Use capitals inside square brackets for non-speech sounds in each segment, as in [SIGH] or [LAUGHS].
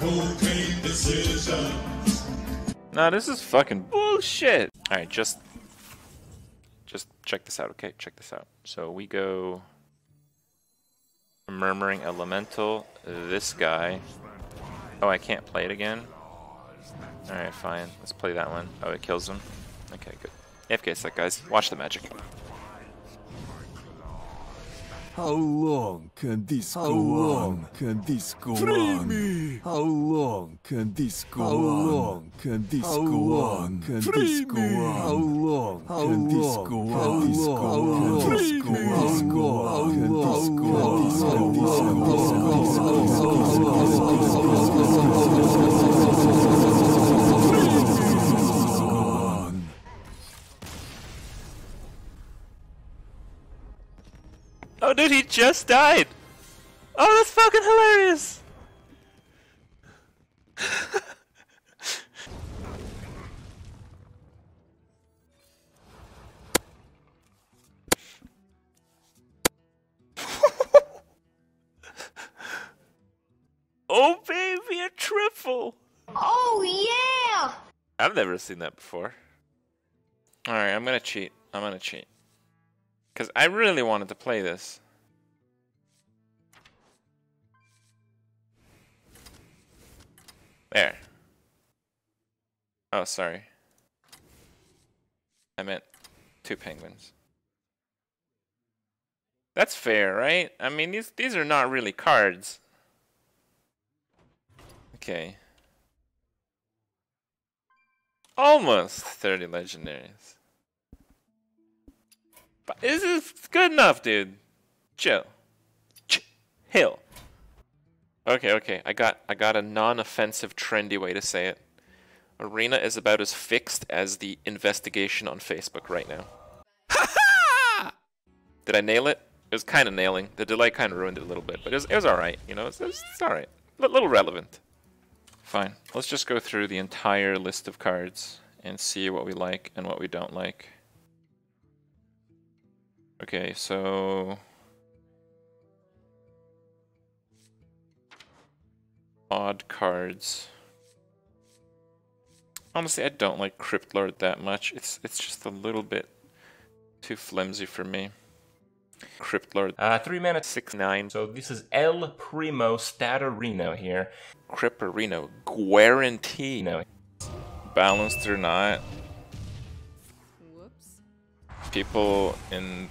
Cocaine decisions. Nah, this is fucking bullshit. Alright, just just check this out, okay? Check this out. So we go Murmuring Elemental, this guy. Oh, I can't play it again? Alright, fine. Let's play that one. Oh, it kills him. Okay, good. AFK sec, guys. Watch the magic. How long can this How go long on? can this go Free on? Me. How long can this go How on? long can this How go long on? Can Free this go me. on? How long How can this? How this go on? Can this go on? How long can this go on? Dude, he just died! Oh, that's fucking hilarious! [LAUGHS] oh, baby, a triple! Oh yeah! I've never seen that before. Alright, I'm gonna cheat. I'm gonna cheat. Because I really wanted to play this. There. Oh, sorry. I meant two penguins. That's fair, right? I mean, these these are not really cards. Okay. Almost 30 legendaries. But this is good enough, dude. Chill. Chill. Okay, okay. I got I got a non-offensive trendy way to say it. Arena is about as fixed as the investigation on Facebook right now. Did I nail it? It was kind of nailing. The delay kind of ruined it a little bit, but it was, it was alright. You know, it's, it's, it's alright. A little relevant. Fine. Let's just go through the entire list of cards and see what we like and what we don't like. Okay, so... Odd cards. Honestly, I don't like Crypt Lord that much. It's it's just a little bit too flimsy for me. Crypt Lord. Uh, three minutes. Six nine. So this is El Primo Statorino here. Cripperino. Guarantee. No. Balanced or not. Whoops. People in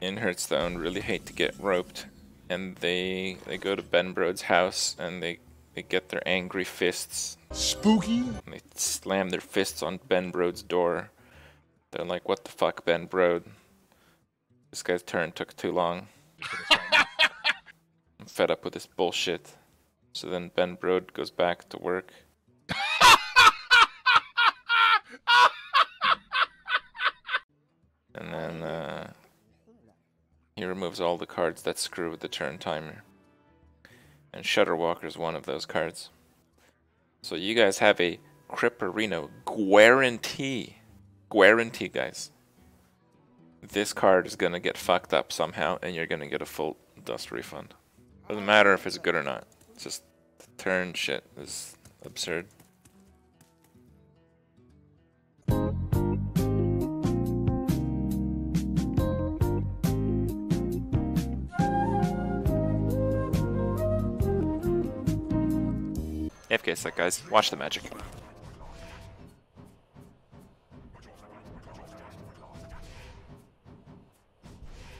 in Hearthstone really hate to get roped, and they they go to Ben Brode's house and they they get their angry fists. Spooky? And they slam their fists on Ben Brode's door. They're like, "What the fuck, Ben Brode? This guy's turn took too long. [LAUGHS] I'm fed up with this bullshit." So then Ben Brode goes back to work. [LAUGHS] and then uh, he removes all the cards that screw with the turn timer. And Shudderwock is one of those cards. So you guys have a Cripperino guarantee. Guarantee, guys. This card is going to get fucked up somehow, and you're going to get a full dust refund. Doesn't matter if it's good or not. It's just turn shit is absurd. AFK sec, guys. Watch the magic.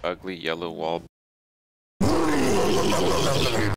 Ugly yellow wall.